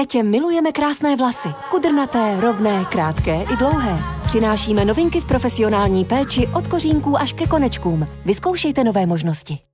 Tetě milujeme krásné vlasy. Kudrnaté, rovné, krátké i dlouhé. Přinášíme novinky v profesionální péči od kořínků až ke konečkům. Vyzkoušejte nové možnosti.